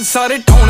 Sorry, don't